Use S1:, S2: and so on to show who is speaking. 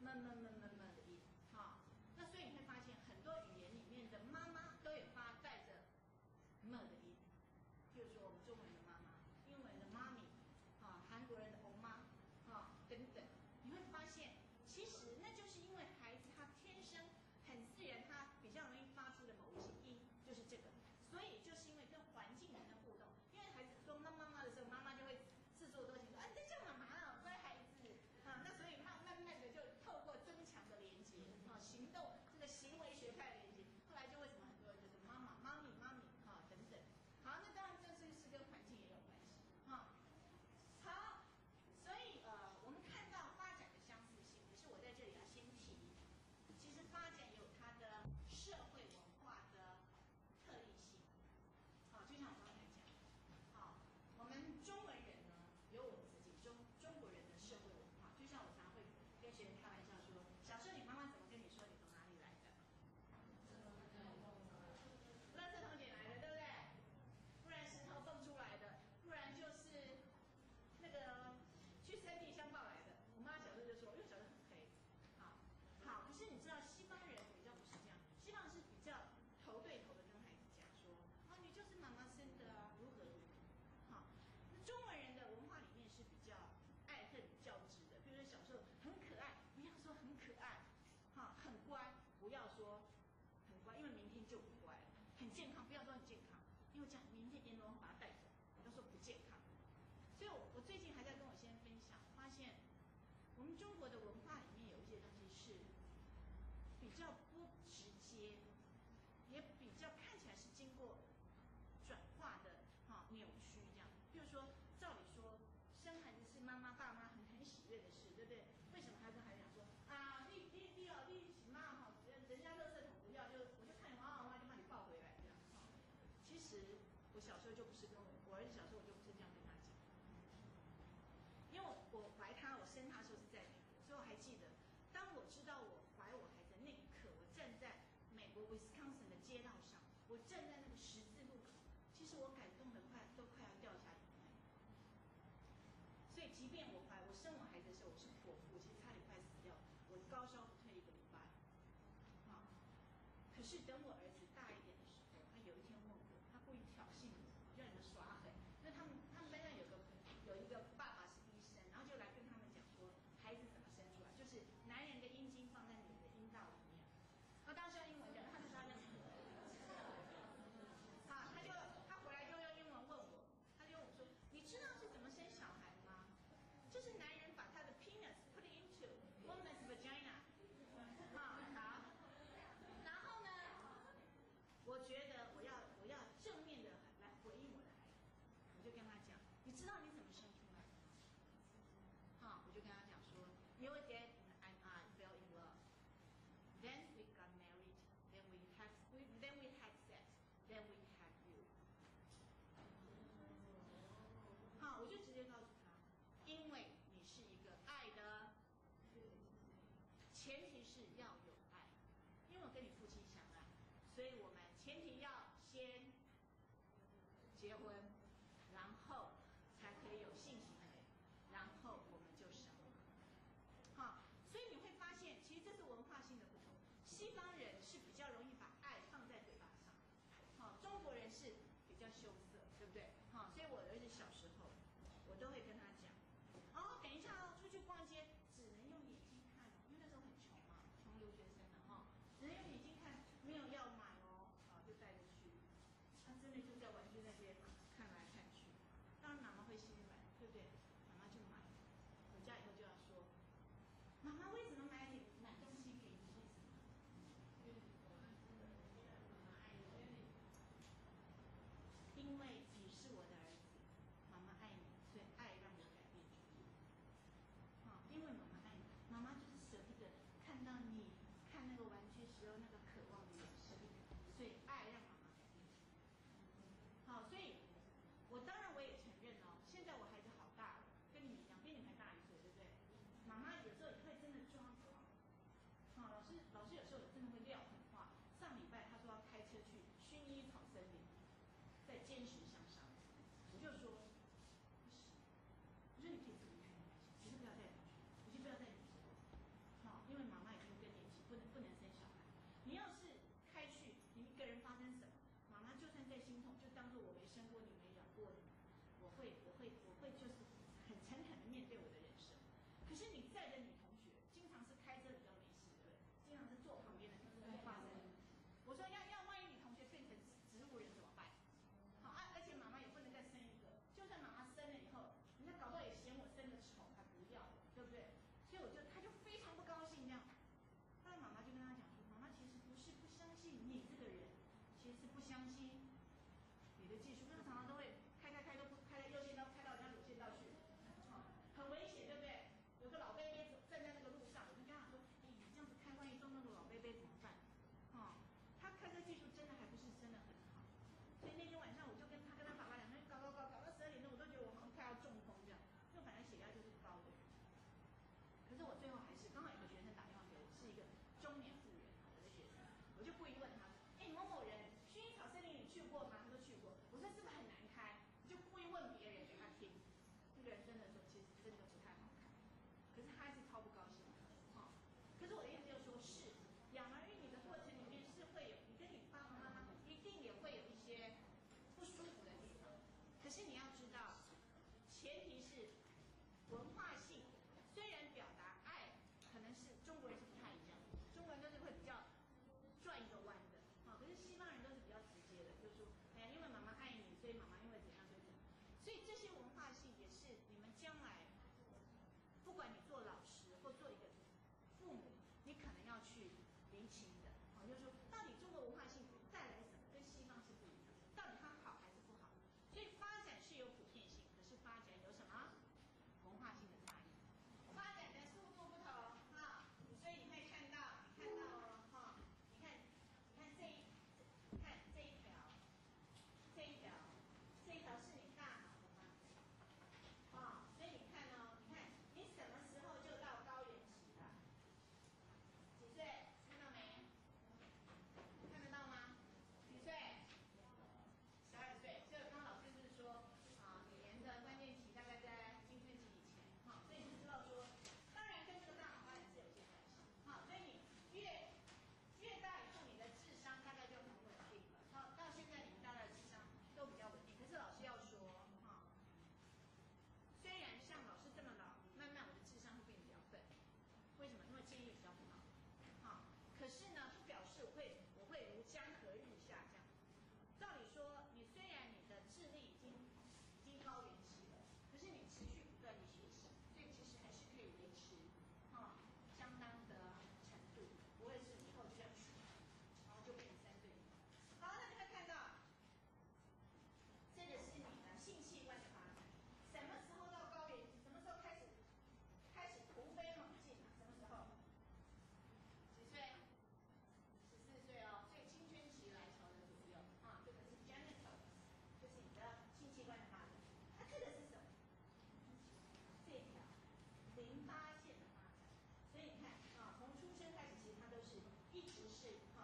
S1: 慢慢慢慢又讲明天阎罗王把他带走，都说不健康。所以我最近还在跟我先生分享，发现我们中国的文化里面有一些东西是比较。其实我小时候就不是跟我，我儿子小时候我就不是这样跟他讲。因为我怀他，我生他的时候是在美国，所以我还记得，当我知道我怀我孩子那一刻，我站在美国 Wisconsin 的街道上，我站在那个十字路口其实我感动的快都快要掉下眼泪。所以即便我怀，我生我孩子的时候我是剖腹，其实差点快死掉，我高烧不退一个礼拜。啊，可是等我儿子。是要有爱，因为我跟你夫妻相爱，所以我们前提要先结婚，然后才可以有性行为，然后我们就生。好，所以你会发现，其实这是文化性的不同。西方人。生过你没养过的 shape